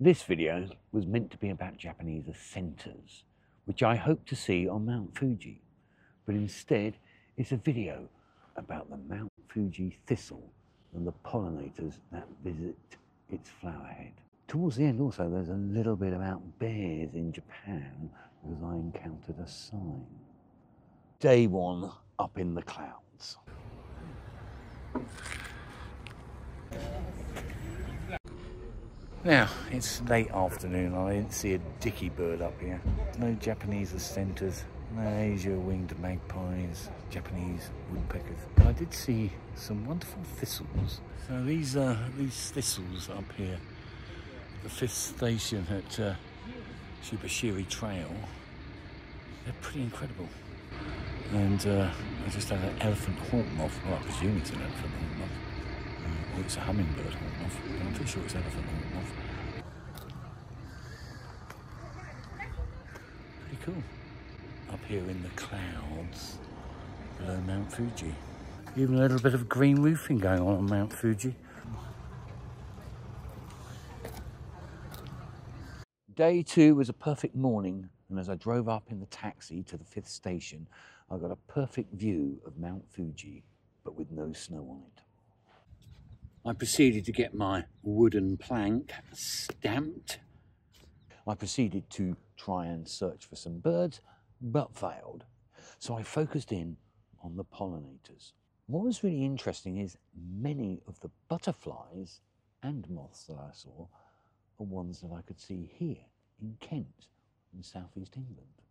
This video was meant to be about Japanese accentors, which I hope to see on Mount Fuji, but instead it's a video about the Mount Fuji thistle and the pollinators that visit its flowerhead. Towards the end also there's a little bit about bears in Japan because I encountered a sign. Day one up in the clouds. Now, it's late afternoon. I didn't see a dicky bird up here. No Japanese accentors, no Azure-winged magpies, Japanese woodpeckers. But I did see some wonderful thistles. So these uh, these thistles up here, the fifth station at uh, Subashiri Trail, they're pretty incredible. And uh, I just had an elephant hawk moth. Well, I presume it's an elephant hawk moth. Uh, or it's a hummingbird hawk moth. But I'm pretty sure it's elephant hawk moth. Pretty cool. Up here in the clouds below Mount Fuji. Even a little bit of green roofing going on on Mount Fuji. Day two was a perfect morning, and as I drove up in the taxi to the fifth station, I got a perfect view of Mount Fuji, but with no snow on it. I proceeded to get my wooden plank stamped. I proceeded to try and search for some birds, but failed. So I focused in on the pollinators. What was really interesting is many of the butterflies and moths that I saw are ones that I could see here in Kent in southeast England.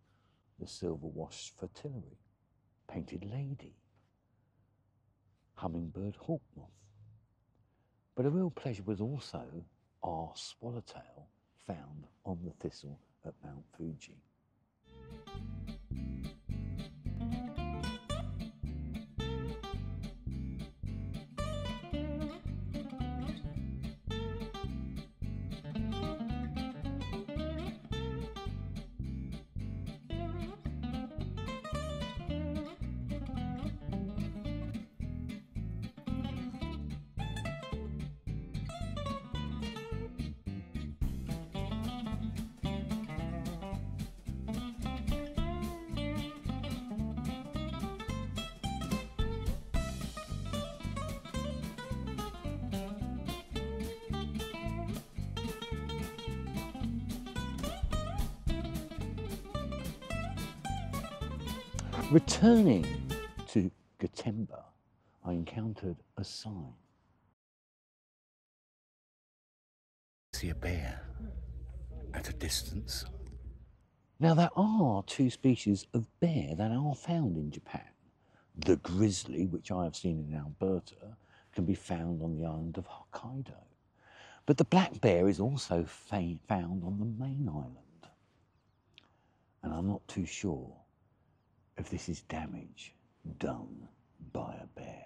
The silver wash fritillary, painted lady, hummingbird hawk moth. But a real pleasure was also our swallowtail found on the thistle at Mount Fuji. Returning to Gotemba, I encountered a sign. I See a bear at a distance. Now, there are two species of bear that are found in Japan. The grizzly, which I have seen in Alberta, can be found on the island of Hokkaido. But the black bear is also found on the main island. And I'm not too sure if this is damage done by a bear.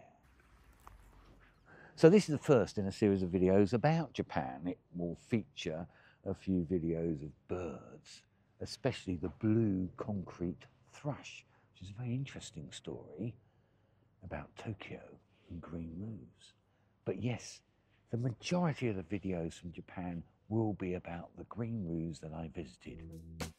So this is the first in a series of videos about Japan. It will feature a few videos of birds, especially the blue concrete thrush, which is a very interesting story about Tokyo and green roofs. But yes, the majority of the videos from Japan will be about the green roofs that I visited.